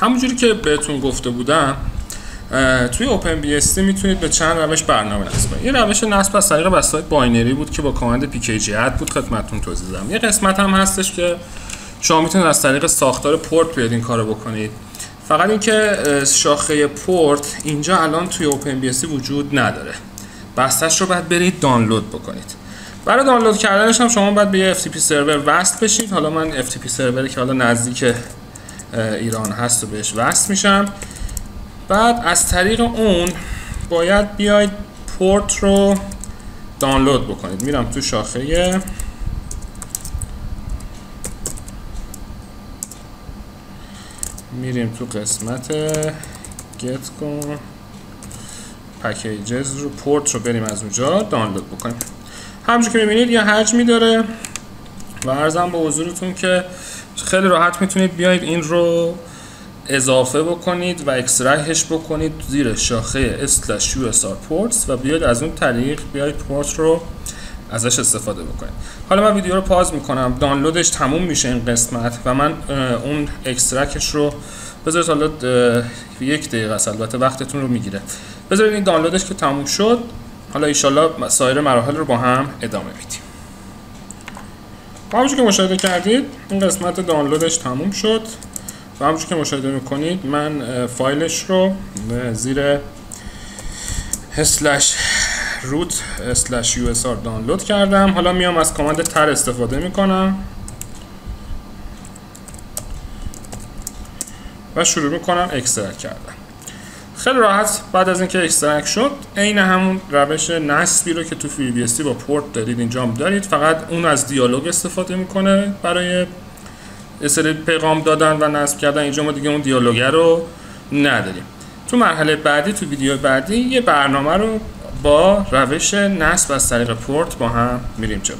همونجوری که بهتون گفته بودم توی OpenBSD می‌تونید به چند روش برنامه نصب کنید. یه روش نصب از طریق بسته‌های binary بود که با command pkg add بود خدمتتون توضیح دادم. یه قسمت هم هستش که شما می‌تونید از طریق ساختار پورت بیاد این کارو بکنید. فقط اینکه شاخه پورت اینجا الان توی OpenBSD وجود نداره. بستش رو باید برید دانلود بکنید. برای دانلود کردنش هم شما باید به یه FTP سرور وصل بشید. حالا من FTP سروری که حالا نزدیک ایران هست و بهش وصل میشم. بعد از طریق اون باید بیاید پورت رو دانلود بکنید. میرم تو شاخه میریم تو قسمت get کن پکیجز رو پورت رو بریم از اونجا دانلود بکنیم. همونجور که می‌بینید یه حجمی داره و عرضم به حضورتون که خیلی راحت می‌تونید بیاید این رو اضافه بکنید و extract ش بکنید زیر شاخه slash usr ports و بیاید از اون طریق بیاید پورت رو ازش استفاده بکنید. حالا من ویدیو رو pause می‌کنم. دانلودش تموم میشه این قسمت و من اون extract ش رو بذارید حالا یک دقیقه است البته وقتتون رو می‌گیره. بذارید این دانلودش که تموم شد. حالا ایشالله سایر مراحل رو با هم ادامه میدیم. همونجور که مشاهده کردید این قسمت دانلودش تموم شد و همونجور که مشاهده می‌کنید من فایلش رو زیر slash root slash usr دانلود کردم. حالا میام از command tar استفاده می‌کنم. و شروع می‌کنم extract کردن. خیلی راحت بعد از اینکه extract شد عین همون روش نصبی رو که تو FreeBSD با پورت دارید اینجا دارید فقط اون از dialog استفاده می‌کنه برای سری پیغام دادن و نصب کردن. اینجا ما دیگه اون dialog رو نداریم. تو مرحله بعدی تو ویدیو بعدی یه برنامه رو با روش نصب از طریق پورت با هم میریم جلو.